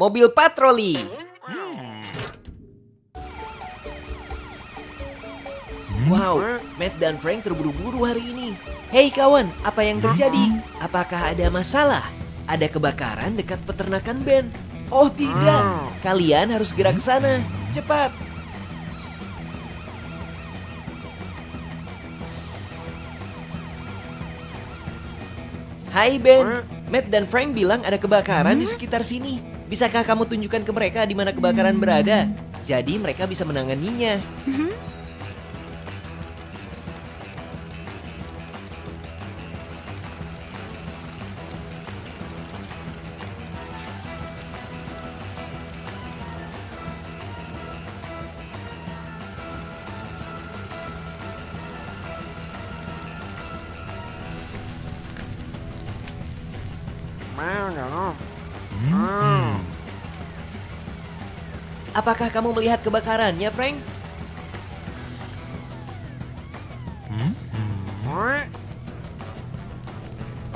mobil patroli. Wow, Matt dan Frank terburu-buru hari ini. Hei kawan, apa yang terjadi? Apakah ada masalah? Ada kebakaran dekat peternakan Ben? Oh tidak, kalian harus gerak ke sana. Cepat. Hai Ben, Matt dan Frank bilang ada kebakaran di sekitar sini. Bisakah kamu tunjukkan ke mereka di mana kebakaran berada? Jadi mereka bisa menanganinya. Apakah kamu melihat kebakarannya, Frank?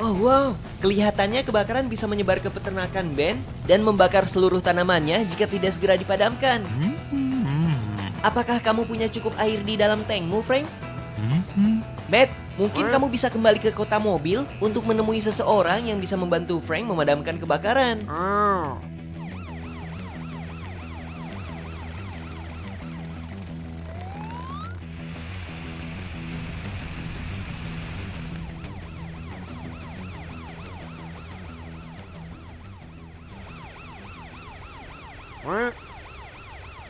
Oh wow, kelihatannya kebakaran bisa menyebar ke peternakan Ben dan membakar seluruh tanamannya jika tidak segera dipadamkan. Apakah kamu punya cukup air di dalam tankmu, Frank? Matt, mungkin kamu bisa kembali ke kota mobil untuk menemui seseorang yang bisa membantu Frank memadamkan kebakaran.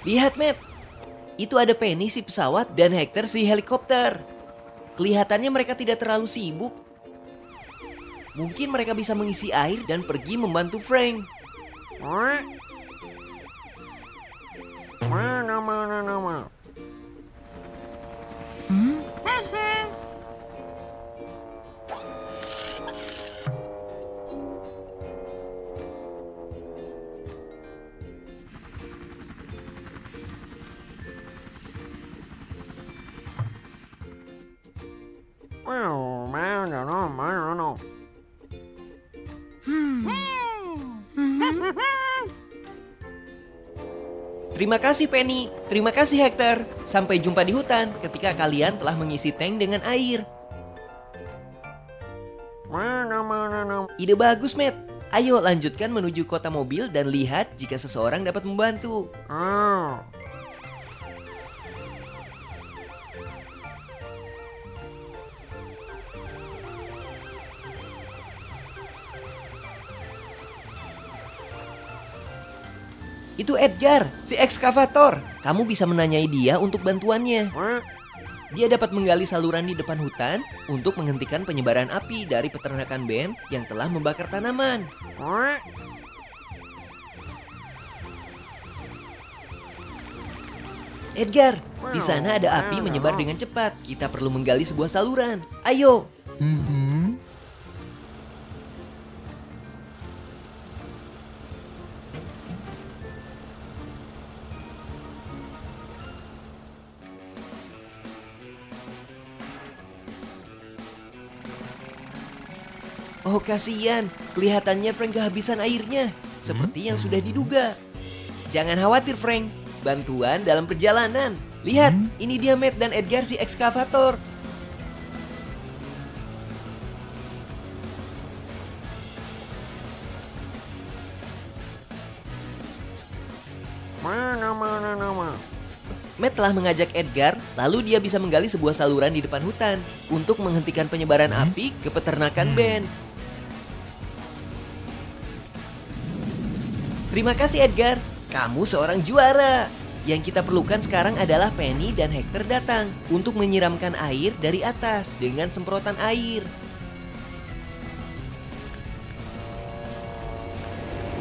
Lihat, Matt. Itu ada Penny si pesawat dan Hector si helikopter. Kelihatannya mereka tidak terlalu sibuk. Mungkin mereka bisa mengisi air dan pergi membantu Frank. Mana mana nama? Wow, mana nama? Terima kasih Penny, terima kasih Hector. Sampai jumpa di hutan ketika kalian telah mengisi tank dengan air. Mana mana nama? Ide bagus, Matt. Ayo lanjutkan menuju kota mobil dan lihat jika seseorang dapat membantu. Ah, Itu Edgar, si ekskavator. Kamu bisa menanyai dia untuk bantuannya. Dia dapat menggali saluran di depan hutan untuk menghentikan penyebaran api dari peternakan Ben yang telah membakar tanaman. Edgar, di sana ada api menyebar dengan cepat. Kita perlu menggali sebuah saluran. Ayo. Oh kasihan, kelihatannya Frank kehabisan airnya. Seperti yang sudah diduga. Jangan khawatir Frank, bantuan dalam perjalanan. Lihat, ini dia Matt dan Edgar si ekskavator. Mana mana nama? Matt telah mengajak Edgar, lalu dia bisa menggali sebuah saluran di depan hutan untuk menghentikan penyebaran api ke peternakan Ben. Terima kasih Edgar, kamu seorang juara. Yang kita perlukan sekarang adalah Penny dan Hector datang untuk menyiramkan air dari atas dengan semprotan air.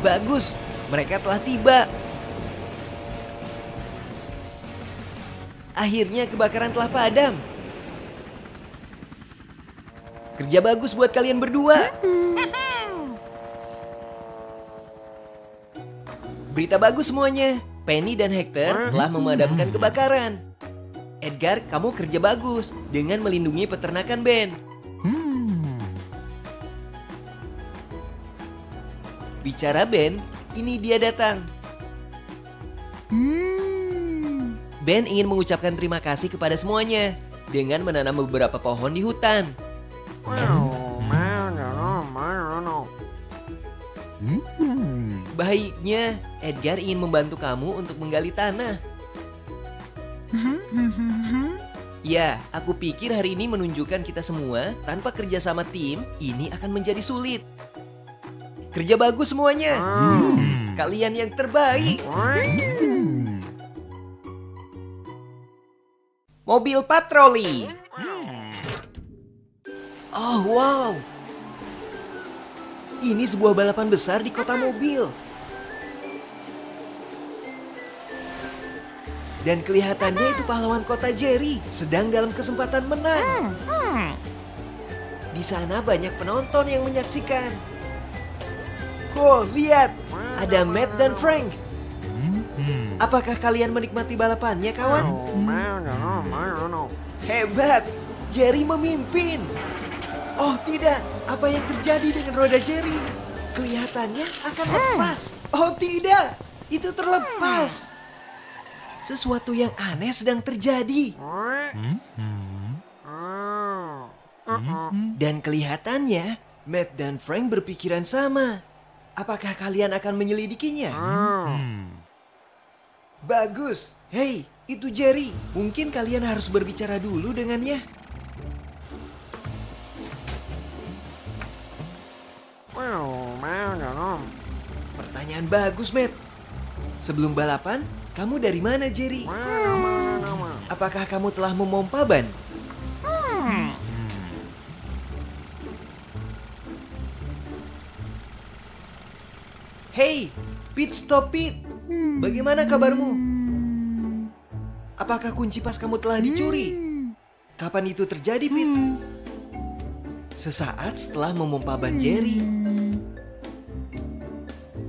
Bagus, mereka telah tiba. Akhirnya kebakaran telah padam. Kerja bagus buat kalian berdua. Berita bagus semuanya. Penny dan Hector telah memadamkan kebakaran. Edgar, kamu kerja bagus dengan melindungi peternakan Ben. Bicara Ben, ini dia datang. Hmm. Ben ingin mengucapkan terima kasih kepada semuanya dengan menanam beberapa pohon di hutan. Wow. Hmm. Baiknya, Edgar ingin membantu kamu untuk menggali tanah. Ya, aku pikir hari ini menunjukkan kita semua tanpa kerjasama tim, ini akan menjadi sulit. Kerja bagus semuanya. Hmm. Kalian yang terbaik. Hmm. Mobil patroli. Oh, wow. Ini sebuah balapan besar di kota mobil. Dan kelihatannya itu pahlawan kota Jerry sedang dalam kesempatan menang. Di sana banyak penonton yang menyaksikan. Oh, lihat. Ada Matt dan Frank. Hmm. Apakah kalian menikmati balapannya, kawan? No. Hebat, Jerry memimpin. Oh tidak, apa yang terjadi dengan roda Jerry? Kelihatannya akan lepas. Oh tidak, itu terlepas. Sesuatu yang aneh sedang terjadi. Hmm. Dan kelihatannya, Matt dan Frank berpikiran sama. Apakah kalian akan menyelidikinya? Oh. Bagus. Hei, itu Jerry. Mungkin kalian harus berbicara dulu dengannya. Pertanyaan bagus, Matt. Sebelum balapan, kamu dari mana, Jerry? Apakah kamu telah memompa ban? Hey, Pit Stop Pit. Bagaimana kabarmu? Apakah kunci pas kamu telah dicuri? Kapan itu terjadi, Pit? Sesaat setelah memompa ban Jerry.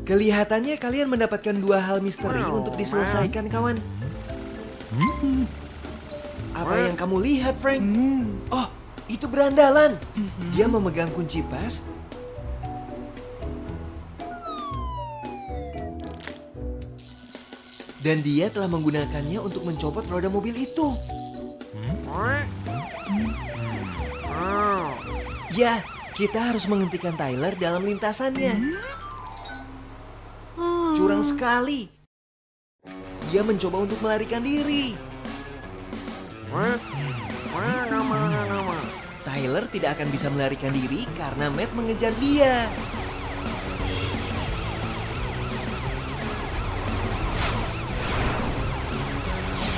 Kelihatannya kalian mendapatkan dua hal misteri Wow, untuk diselesaikan, kawan. Apa yang kamu lihat, Frank? Oh, itu berandalan. Dia memegang kunci pas. Dan dia telah menggunakannya untuk mencopot roda mobil itu. Oh. Ya, kita harus menghentikan Tyler dalam lintasannya. Sekali. Dia mencoba untuk melarikan diri. Tyler tidak akan bisa melarikan diri karena Matt mengejar dia.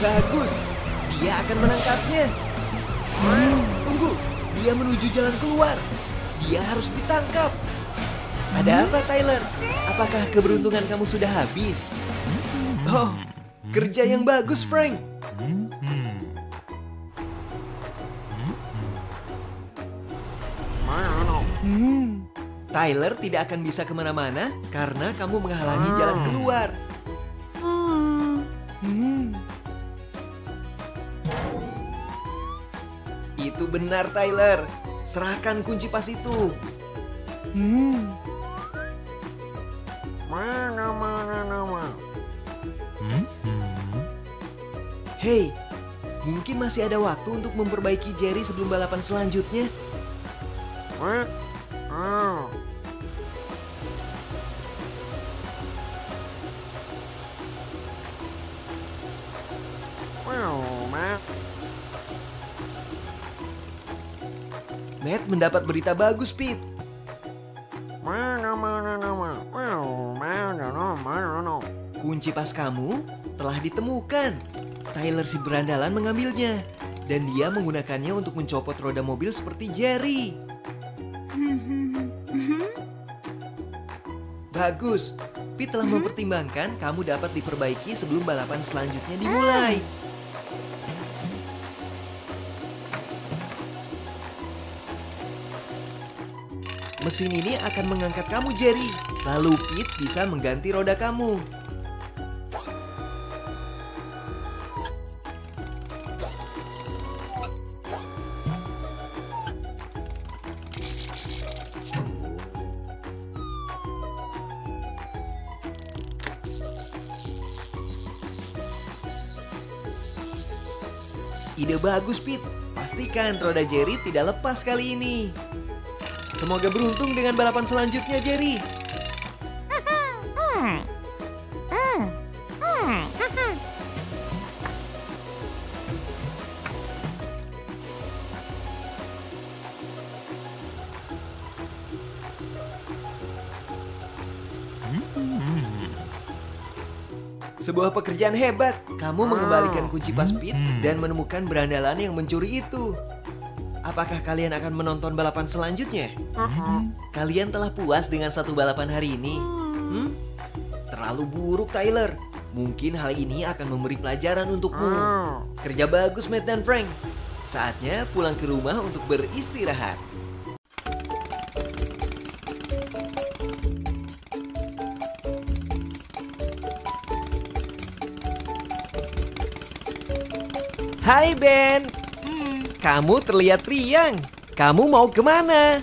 Bagus, dia akan menangkapnya. Tunggu, dia menuju jalan keluar. Dia harus ditangkap. Ada apa, Tyler? Apakah keberuntungan kamu sudah habis? Oh, kerja yang bagus, Frank. No. Tyler tidak akan bisa ke mana-mana karena kamu menghalangi jalan keluar. Itu benar, Tyler. Serahkan kunci pas itu. Hei, mungkin masih ada waktu untuk memperbaiki Jerry sebelum balapan selanjutnya. Matt mendapat berita bagus, Pete. Kunci pas kamu telah ditemukan. Tyler si berandalan mengambilnya. Dan dia menggunakannya untuk mencopot roda mobil seperti Jerry. Bagus. Pete telah mempertimbangkan kamu dapat diperbaiki sebelum balapan selanjutnya dimulai. Mesin ini akan mengangkat kamu, Jerry. Lalu Pete bisa mengganti roda kamu. Ide bagus, Pit. Pastikan roda Jerry tidak lepas kali ini. Semoga beruntung dengan balapan selanjutnya, Jerry. Sebuah pekerjaan hebat. Kamu mengembalikan kunci pas Pit dan menemukan berandalan yang mencuri itu. Apakah kalian akan menonton balapan selanjutnya? Kalian telah puas dengan satu balapan hari ini? Hmm? Terlalu buruk, Tyler. Mungkin hal ini akan memberi pelajaran untukmu. Kerja bagus, Matt dan Frank. Saatnya pulang ke rumah untuk beristirahat. Hai Ben, kamu terlihat riang. Kamu mau ke mana?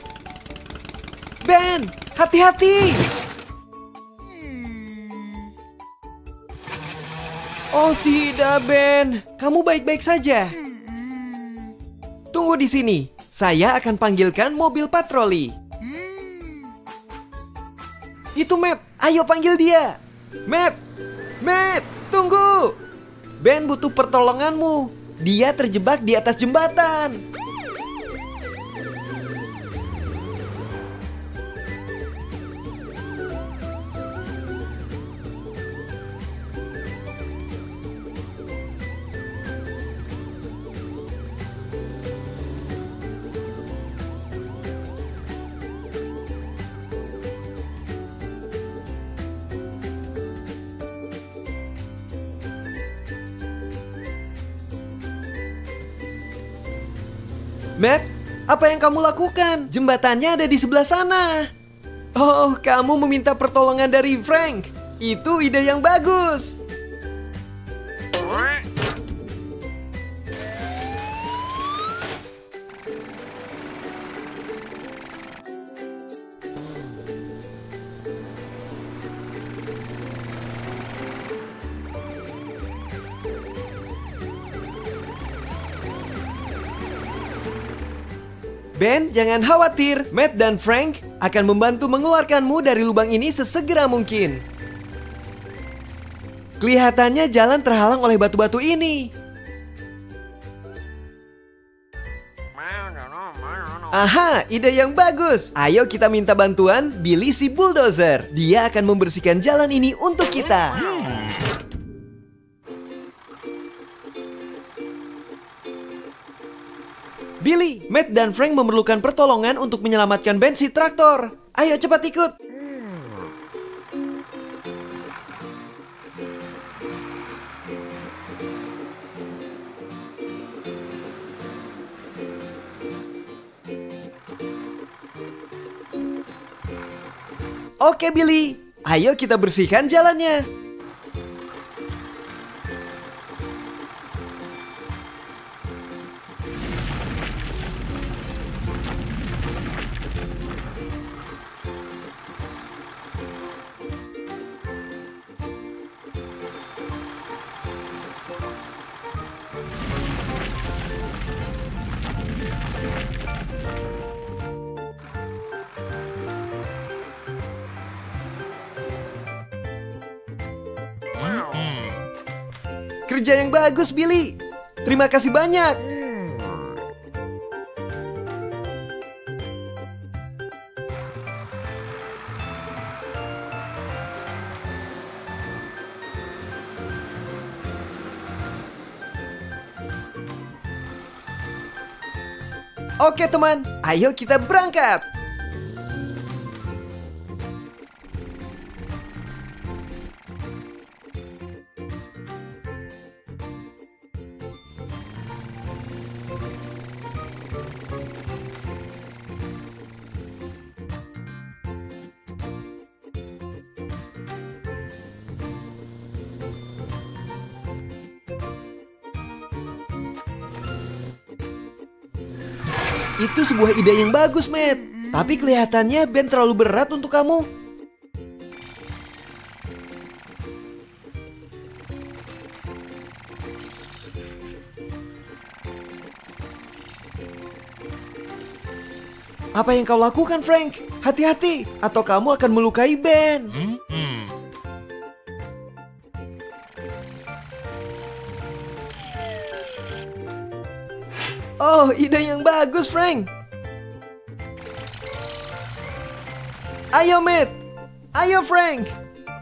Ben, hati-hati! Oh tidak Ben, kamu baik-baik saja. Tunggu di sini, saya akan panggilkan mobil patroli. Itu Matt, ayo panggil dia. Matt, Matt, tunggu. Ben butuh pertolonganmu. Dia terjebak di atas jembatan. Matt, apa yang kamu lakukan? Jembatannya ada di sebelah sana. Oh, kamu meminta pertolongan dari Frank. Itu ide yang bagus. Jangan khawatir. Matt dan Frank akan membantu mengeluarkanmu dari lubang ini sesegera mungkin. Kelihatannya jalan terhalang oleh batu-batu ini. Aha, ide yang bagus. Ayo kita minta bantuan Billy si bulldozer. Dia akan membersihkan jalan ini untuk kita. Billy, Matt dan Frank memerlukan pertolongan untuk menyelamatkan Ben si traktor. Ayo cepat ikut. Oke Billy, ayo kita bersihkan jalannya. Kerja yang bagus, Billy. Terima kasih banyak. Oke teman, ayo kita berangkat. Itu sebuah ide yang bagus, Matt. Tapi kelihatannya Ben terlalu berat untuk kamu. Apa yang kau lakukan, Frank? Hati-hati, atau kamu akan melukai Ben. Oh, ide yang bagus, Frank. Ayo, Matt. Ayo, Frank.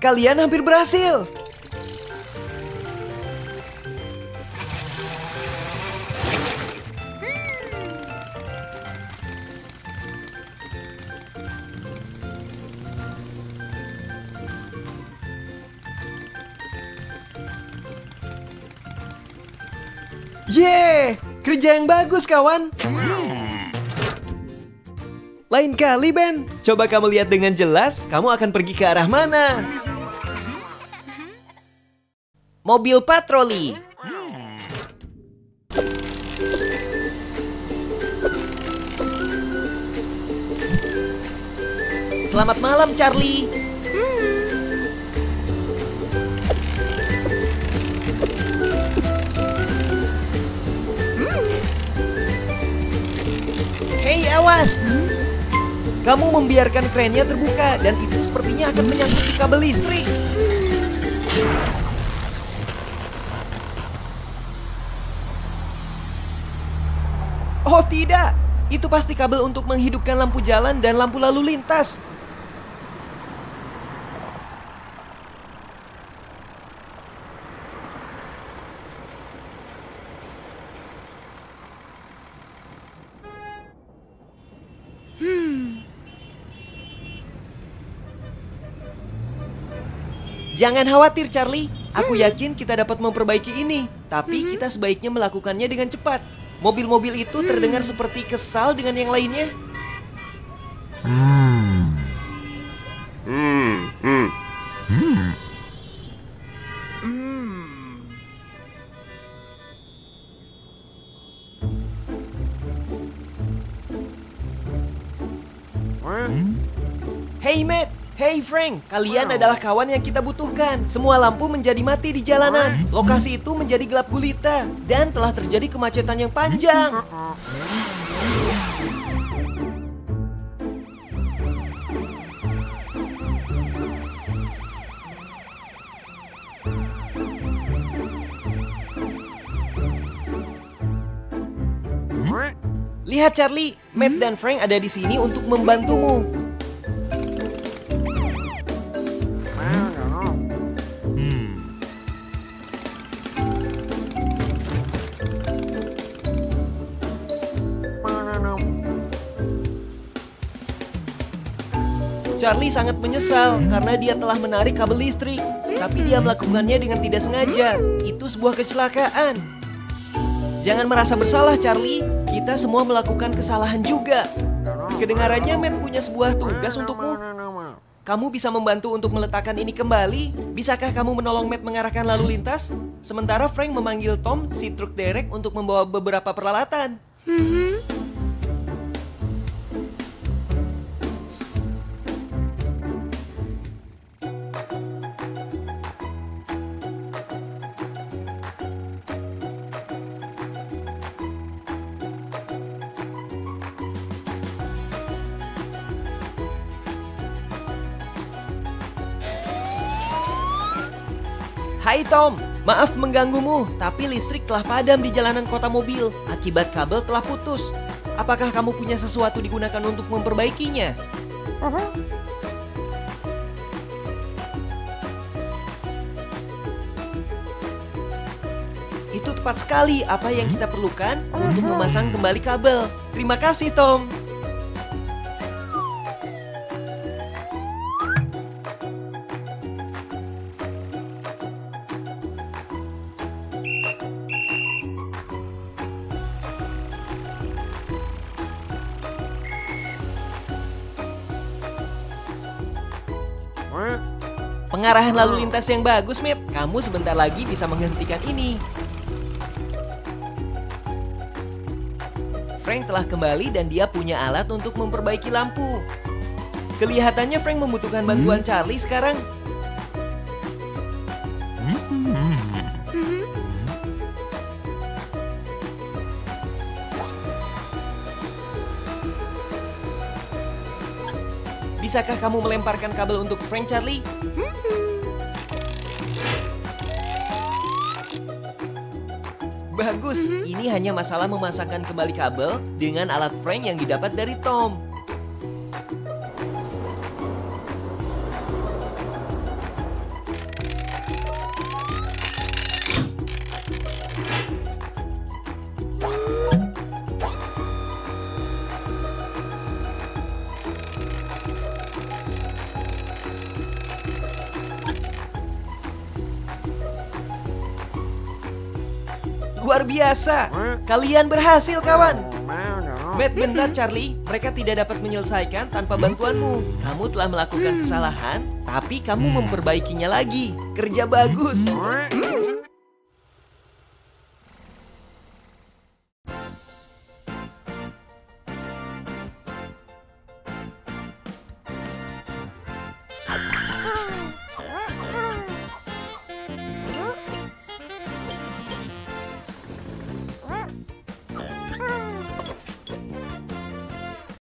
Kalian hampir berhasil. Kerja yang bagus kawan. Lain kali Ben, coba kamu lihat dengan jelas, kamu akan pergi ke arah mana. Mobil patroli. Selamat malam Charlie. Awas! Kamu membiarkan kerennya terbuka dan itu sepertinya akan menyangkut kabel listrik. Oh tidak, itu pasti kabel untuk menghidupkan lampu jalan dan lampu lalu lintas. Jangan khawatir Charlie, aku yakin kita dapat memperbaiki ini. Tapi kita sebaiknya melakukannya dengan cepat. Mobil-mobil itu terdengar seperti kesal dengan yang lainnya. Hmm. Hmm, hmm. Hmm. Hey Matt, hey Frank, kalian adalah kawan yang kita butuhkan. Semua lampu menjadi mati di jalanan. Lokasi itu menjadi gelap gulita dan telah terjadi kemacetan yang panjang. eh, Lihat Charlie, Matt dan Frank ada di sini untuk membantumu. Charlie sangat menyesal karena dia telah menarik kabel listrik, tapi dia melakukannya dengan tidak sengaja. Itu sebuah kecelakaan. Jangan merasa bersalah, Charlie. Kita semua melakukan kesalahan juga. Kedengarannya Matt punya sebuah tugas untukmu. Kamu bisa membantu untuk meletakkan ini kembali? Bisakah kamu menolong Matt mengarahkan lalu lintas? Sementara Frank memanggil Tom, si truk derek, untuk membawa beberapa peralatan. Hai Tom, maaf mengganggumu, tapi listrik telah padam di jalanan kota mobil akibat kabel telah putus. Apakah kamu punya sesuatu digunakan untuk memperbaikinya? Itu tepat sekali apa yang kita perlukan untuk memasang kembali kabel. Terima kasih Tom. Pengarahan lalu lintas yang bagus, Matt. Kamu sebentar lagi bisa menghentikan ini. Frank telah kembali dan dia punya alat untuk memperbaiki lampu. Kelihatannya Frank membutuhkan bantuan Charlie sekarang. Hmm. Bisakah kamu melemparkan kabel untuk Frank Charlie? Bagus, ini hanya masalah memasangkan kembali kabel dengan alat Frank yang didapat dari Tom. Luar biasa, kalian berhasil kawan. Bet benar Charlie, mereka tidak dapat menyelesaikan tanpa bantuanmu. Kamu telah melakukan kesalahan, tapi kamu memperbaikinya lagi. Kerja bagus. Hmm.